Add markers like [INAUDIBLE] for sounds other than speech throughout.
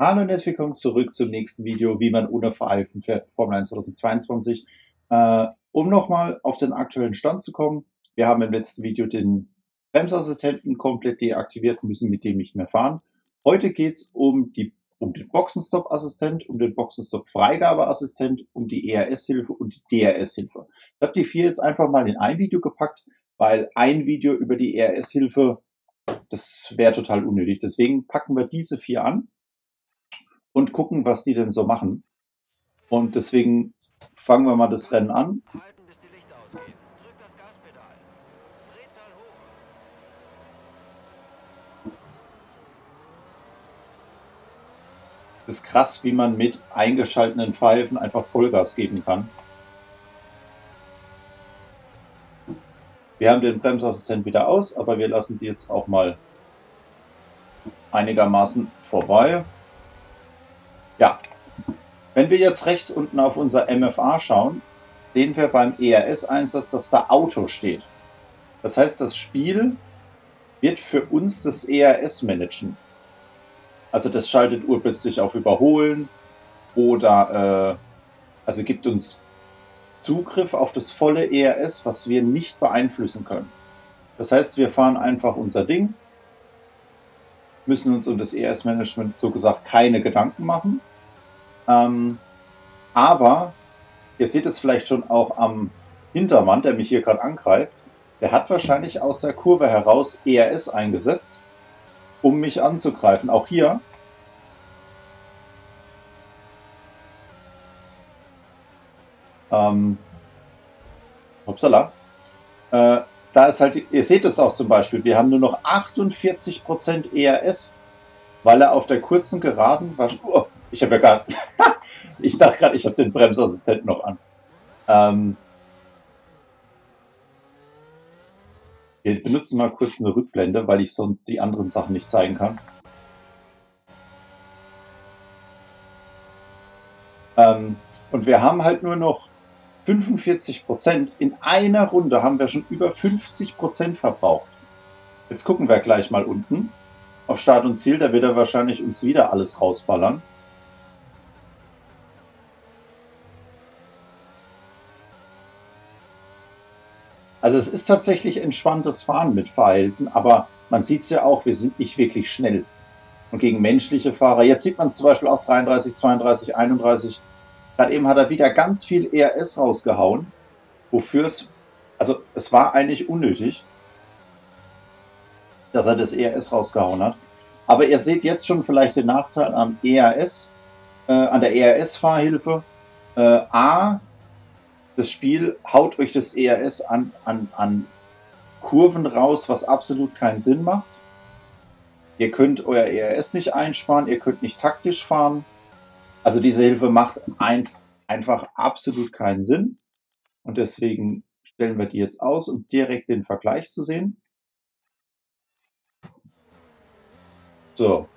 Hallo und herzlich willkommen zurück zum nächsten Video, wie man ohne Verhalten fährt Formel 1 2022. Äh, um nochmal auf den aktuellen Stand zu kommen, wir haben im letzten Video den Bremsassistenten komplett deaktiviert, müssen mit dem nicht mehr fahren. Heute geht es um, um den Boxenstopp-Assistent, um den Boxenstopp-Freigabeassistent, um die ERS-Hilfe und die DRS-Hilfe. Ich habe die vier jetzt einfach mal in ein Video gepackt, weil ein Video über die ERS-Hilfe, das wäre total unnötig. Deswegen packen wir diese vier an und gucken, was die denn so machen. Und deswegen fangen wir mal das Rennen an. Es ist krass, wie man mit eingeschalteten Pfeifen einfach Vollgas geben kann. Wir haben den Bremsassistent wieder aus, aber wir lassen die jetzt auch mal einigermaßen vorbei. Ja, wenn wir jetzt rechts unten auf unser MFA schauen, sehen wir beim ERS-Einsatz, dass da Auto steht. Das heißt, das Spiel wird für uns das ERS managen. Also das schaltet urplötzlich auf Überholen oder äh, also gibt uns Zugriff auf das volle ERS, was wir nicht beeinflussen können. Das heißt, wir fahren einfach unser Ding, müssen uns um das ERS-Management so gesagt keine Gedanken machen ähm, aber ihr seht es vielleicht schon auch am Hintermann, der mich hier gerade angreift. Der hat wahrscheinlich aus der Kurve heraus ERS eingesetzt, um mich anzugreifen. Auch hier. Ähm, upsala. Äh, da ist halt, ihr seht es auch zum Beispiel, wir haben nur noch 48% ERS, weil er auf der kurzen Geraden. Oh, ich habe ja gar. [LAUGHS] ich dachte gerade, ich habe den Bremsassistent noch an. Ähm, wir benutzen mal kurz eine Rückblende, weil ich sonst die anderen Sachen nicht zeigen kann. Ähm, und wir haben halt nur noch 45 Prozent. In einer Runde haben wir schon über 50 Prozent verbraucht. Jetzt gucken wir gleich mal unten auf Start und Ziel. Da wird er wahrscheinlich uns wieder alles rausballern. Also es ist tatsächlich entspanntes Fahren mit Verhalten, aber man sieht es ja auch, wir sind nicht wirklich schnell. Und gegen menschliche Fahrer, jetzt sieht man es zum Beispiel auch 33, 32, 31. Gerade eben hat er wieder ganz viel ERS rausgehauen, wofür es, also es war eigentlich unnötig, dass er das ERS rausgehauen hat. Aber ihr seht jetzt schon vielleicht den Nachteil am ERS, äh, an der ERS-Fahrhilfe. Äh, A, das Spiel haut euch das ERS an, an, an Kurven raus, was absolut keinen Sinn macht. Ihr könnt euer ERS nicht einsparen, ihr könnt nicht taktisch fahren. Also diese Hilfe macht ein, einfach absolut keinen Sinn. Und deswegen stellen wir die jetzt aus, um direkt den Vergleich zu sehen. So.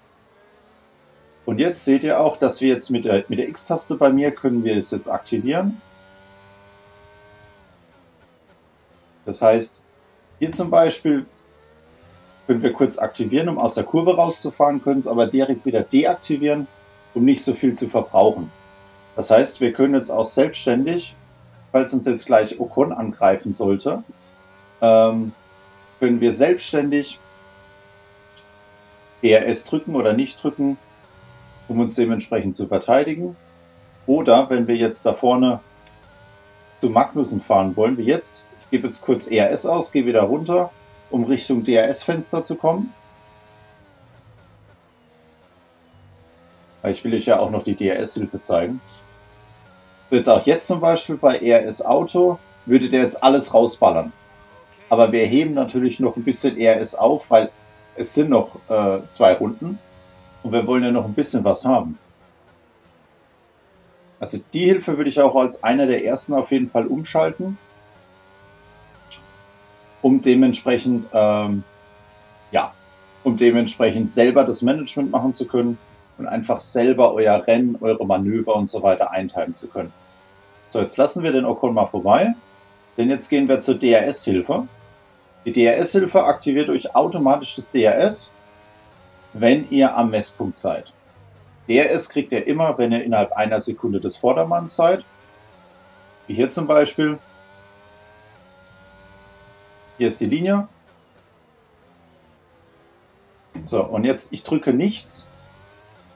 Und jetzt seht ihr auch, dass wir jetzt mit der, mit der X-Taste bei mir können wir es jetzt aktivieren. Das heißt, hier zum Beispiel können wir kurz aktivieren, um aus der Kurve rauszufahren, können es aber direkt wieder deaktivieren, um nicht so viel zu verbrauchen. Das heißt, wir können jetzt auch selbstständig, falls uns jetzt gleich Ocon angreifen sollte, ähm, können wir selbstständig ERS drücken oder nicht drücken, um uns dementsprechend zu verteidigen. Oder wenn wir jetzt da vorne zu Magnussen fahren wollen, wie jetzt, gebe jetzt kurz ERS aus, gehe wieder runter, um Richtung DRS-Fenster zu kommen. Ich will euch ja auch noch die DRS-Hilfe zeigen. Jetzt auch jetzt zum Beispiel bei ERS Auto würde der jetzt alles rausballern. Aber wir heben natürlich noch ein bisschen ERS auf, weil es sind noch äh, zwei Runden und wir wollen ja noch ein bisschen was haben. Also die Hilfe würde ich auch als einer der ersten auf jeden Fall umschalten um dementsprechend, ähm, ja, um dementsprechend selber das Management machen zu können und einfach selber euer Rennen, eure Manöver und so weiter einteilen zu können. So, jetzt lassen wir den Ocon mal vorbei, denn jetzt gehen wir zur DRS-Hilfe. Die DRS-Hilfe aktiviert euch automatisch das DRS, wenn ihr am Messpunkt seid. DRS kriegt ihr immer, wenn ihr innerhalb einer Sekunde des Vordermanns seid. Wie hier zum Beispiel. Hier ist die Linie. So, und jetzt, ich drücke nichts.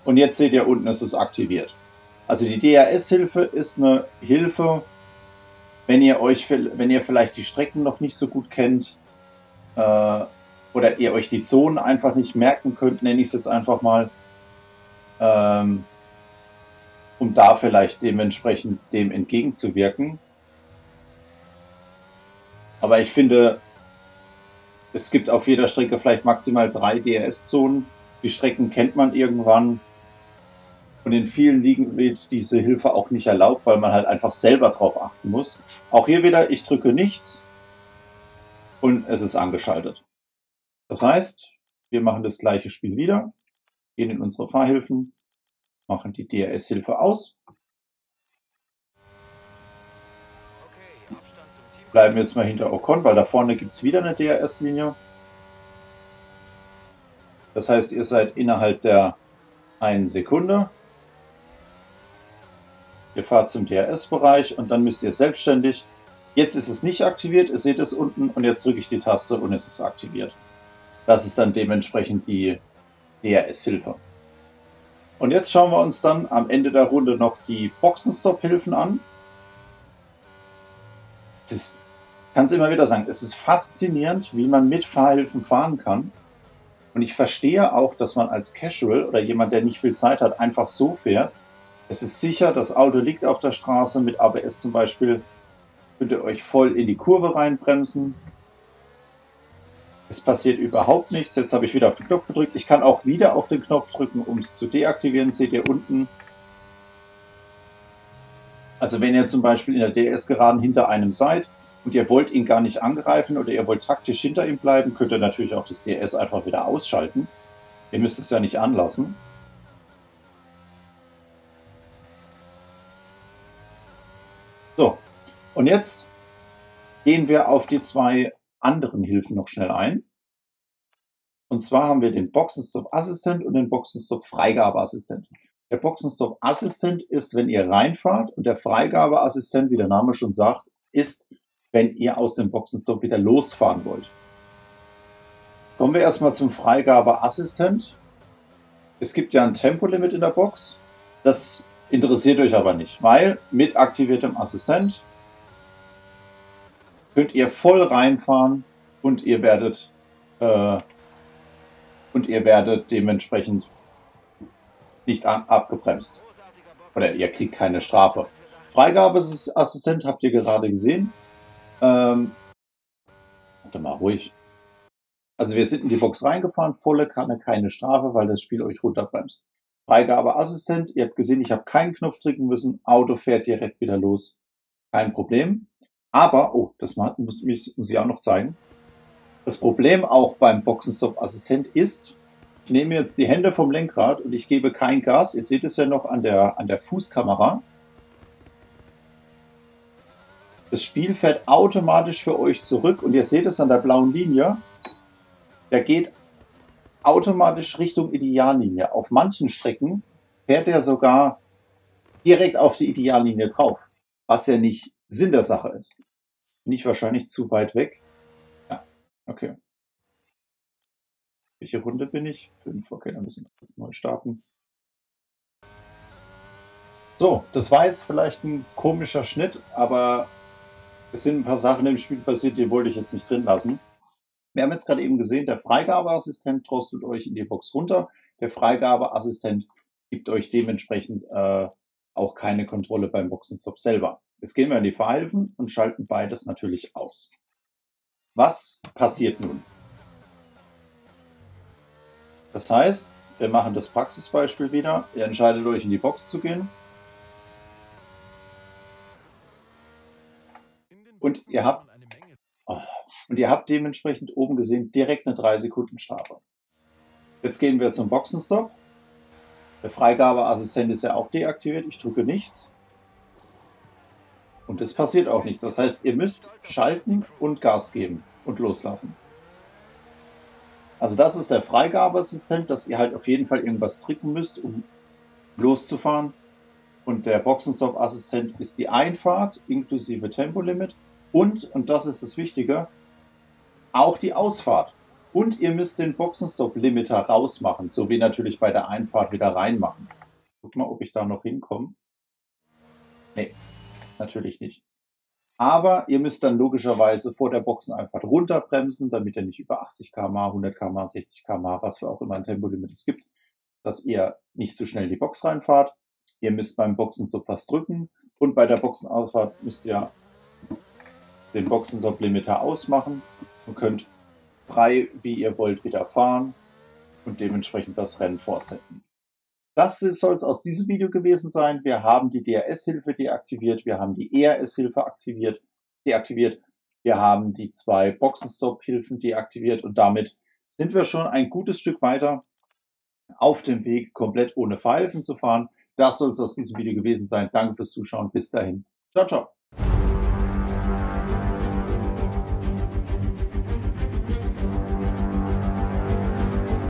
Und jetzt seht ihr unten, ist es aktiviert. Also die DRS-Hilfe ist eine Hilfe, wenn ihr euch, wenn ihr vielleicht die Strecken noch nicht so gut kennt äh, oder ihr euch die Zonen einfach nicht merken könnt, nenne ich es jetzt einfach mal, ähm, um da vielleicht dementsprechend dem entgegenzuwirken. Aber ich finde, es gibt auf jeder Strecke vielleicht maximal drei DRS-Zonen. Die Strecken kennt man irgendwann. Und in vielen Ligen wird diese Hilfe auch nicht erlaubt, weil man halt einfach selber drauf achten muss. Auch hier wieder, ich drücke nichts und es ist angeschaltet. Das heißt, wir machen das gleiche Spiel wieder, gehen in unsere Fahrhilfen, machen die DRS-Hilfe aus. Bleiben jetzt mal hinter Ocon, weil da vorne gibt es wieder eine DRS-Linie. Das heißt, ihr seid innerhalb der einen Sekunde Ihr fahrt zum DRS-Bereich und dann müsst ihr selbstständig. Jetzt ist es nicht aktiviert, ihr seht es unten und jetzt drücke ich die Taste und es ist aktiviert. Das ist dann dementsprechend die DRS-Hilfe. Und jetzt schauen wir uns dann am Ende der Runde noch die Boxenstopp-Hilfen an. Ich kann es immer wieder sagen, es ist faszinierend, wie man mit Fahrhilfen fahren kann. Und ich verstehe auch, dass man als Casual oder jemand, der nicht viel Zeit hat, einfach so fährt. Es ist sicher, das Auto liegt auf der Straße. Mit ABS zum Beispiel könnt ihr euch voll in die Kurve reinbremsen. Es passiert überhaupt nichts. Jetzt habe ich wieder auf den Knopf gedrückt. Ich kann auch wieder auf den Knopf drücken, um es zu deaktivieren. Seht ihr unten. Also wenn ihr zum Beispiel in der DS-Geraden hinter einem seid und ihr wollt ihn gar nicht angreifen oder ihr wollt taktisch hinter ihm bleiben, könnt ihr natürlich auch das DS einfach wieder ausschalten. Ihr müsst es ja nicht anlassen. So, und jetzt gehen wir auf die zwei anderen Hilfen noch schnell ein. Und zwar haben wir den Boxenstopp-Assistent und den Boxenstopp-Freigabeassistent. Der Boxenstopp-Assistent ist, wenn ihr reinfahrt und der Freigabeassistent, wie der Name schon sagt, ist, wenn ihr aus dem Boxenstopp wieder losfahren wollt. Kommen wir erstmal zum Freigabeassistent. Es gibt ja ein Tempolimit in der Box. Das Interessiert euch aber nicht, weil mit aktiviertem Assistent könnt ihr voll reinfahren und ihr werdet äh, und ihr werdet dementsprechend nicht abgebremst. Oder ihr kriegt keine Strafe. Freigabeassistent habt ihr gerade gesehen. Ähm, warte mal, ruhig. Also wir sind in die Box reingefahren, volle Kanne, keine Strafe, weil das Spiel euch runterbremst. Freigabeassistent. Ihr habt gesehen, ich habe keinen Knopf drücken müssen. Auto fährt direkt wieder los. Kein Problem. Aber, oh, das muss, muss ich auch noch zeigen. Das Problem auch beim Boxenstopp-Assistent ist, ich nehme jetzt die Hände vom Lenkrad und ich gebe kein Gas. Ihr seht es ja noch an der, an der Fußkamera. Das Spiel fährt automatisch für euch zurück und ihr seht es an der blauen Linie. Der geht automatisch Richtung Ideallinie. Auf manchen Strecken fährt er sogar direkt auf die Ideallinie drauf, was ja nicht Sinn der Sache ist. Nicht wahrscheinlich zu weit weg. Ja, okay. Welche Runde bin ich? Fünf, okay, dann müssen wir jetzt neu starten. So, das war jetzt vielleicht ein komischer Schnitt, aber es sind ein paar Sachen im Spiel passiert, die wollte ich jetzt nicht drin lassen. Wir haben jetzt gerade eben gesehen, der Freigabeassistent drosselt euch in die Box runter. Der Freigabeassistent gibt euch dementsprechend äh, auch keine Kontrolle beim Boxenstopp selber. Jetzt gehen wir in die Verhilfen und schalten beides natürlich aus. Was passiert nun? Das heißt, wir machen das Praxisbeispiel wieder. Ihr entscheidet euch in die Box zu gehen. Und ihr habt Oh. Und ihr habt dementsprechend oben gesehen direkt eine 3 Sekunden Strafe. Jetzt gehen wir zum Boxenstopp. Der Freigabeassistent ist ja auch deaktiviert. Ich drücke nichts. Und es passiert auch nichts. Das heißt, ihr müsst schalten und Gas geben und loslassen. Also das ist der Freigabeassistent, dass ihr halt auf jeden Fall irgendwas drücken müsst, um loszufahren. Und der Boxenstopp-Assistent ist die Einfahrt inklusive Tempolimit und, und das ist das Wichtige, auch die Ausfahrt. Und ihr müsst den Boxenstopp-Limiter rausmachen, so wie natürlich bei der Einfahrt wieder reinmachen. Guck mal, ob ich da noch hinkomme. Nee, natürlich nicht. Aber ihr müsst dann logischerweise vor der Boxeneinfahrt runterbremsen, damit ihr nicht über 80 km, 100 km, 60 km, was für auch immer ein Tempolimit es gibt, dass ihr nicht zu schnell in die Box reinfahrt. Ihr müsst beim Boxenstopp was drücken und bei der Boxenausfahrt müsst ihr den Boxenstopp-Limiter ausmachen und könnt frei, wie ihr wollt, wieder fahren und dementsprechend das Rennen fortsetzen. Das soll es aus diesem Video gewesen sein. Wir haben die DRS-Hilfe deaktiviert, wir haben die ERS-Hilfe aktiviert, deaktiviert, wir haben die zwei Boxenstopp-Hilfen deaktiviert und damit sind wir schon ein gutes Stück weiter auf dem Weg, komplett ohne Fahrhilfen zu fahren. Das soll es aus diesem Video gewesen sein. Danke fürs Zuschauen. Bis dahin. Ciao, ciao.